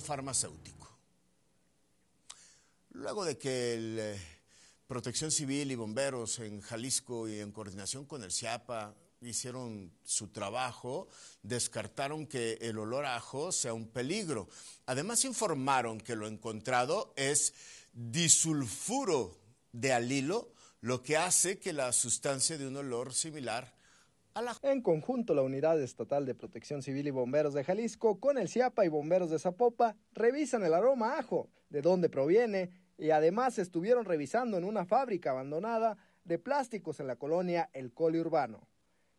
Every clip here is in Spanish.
farmacéutico. Luego de que el eh, Protección Civil y bomberos en Jalisco y en coordinación con el CIAPA hicieron su trabajo, descartaron que el olor ajo sea un peligro. Además informaron que lo encontrado es disulfuro de alilo, lo que hace que la sustancia de un olor similar. En conjunto, la Unidad Estatal de Protección Civil y Bomberos de Jalisco, con el CIAPA y Bomberos de Zapopa, revisan el aroma ajo, de dónde proviene, y además estuvieron revisando en una fábrica abandonada de plásticos en la colonia El Coli Urbano.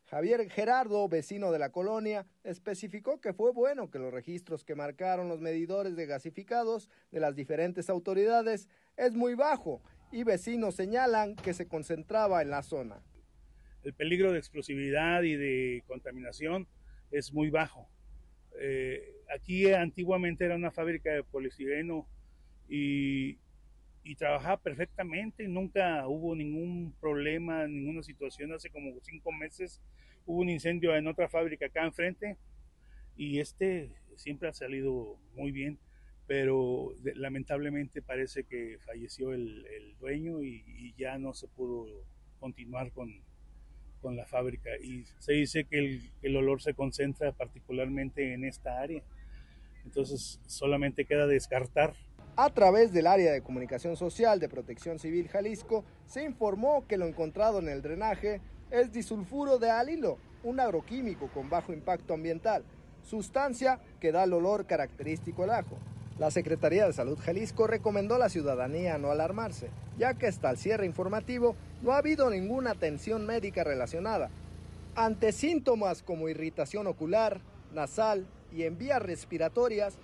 Javier Gerardo, vecino de la colonia, especificó que fue bueno que los registros que marcaron los medidores de gasificados de las diferentes autoridades es muy bajo y vecinos señalan que se concentraba en la zona. El peligro de explosividad y de contaminación es muy bajo. Eh, aquí antiguamente era una fábrica de polistireno y, y trabajaba perfectamente, nunca hubo ningún problema, ninguna situación. Hace como cinco meses hubo un incendio en otra fábrica acá enfrente y este siempre ha salido muy bien, pero lamentablemente parece que falleció el, dueño y, ya no se pudo continuar con, con la fábrica. Y se dice que el, el olor se concentra particularmente en esta área. Entonces solamente queda descartar a través del área de comunicación social de Protección Civil Jalisco, se informó que lo encontrado en el drenaje es disulfuro de alilo, un agroquímico con bajo impacto ambiental, sustancia que da el olor característico al ajo. La Secretaría de Salud Jalisco recomendó a la ciudadanía no alarmarse, ya que hasta el cierre informativo no ha habido ninguna atención médica relacionada. Ante síntomas como irritación ocular, nasal y en vías respiratorias,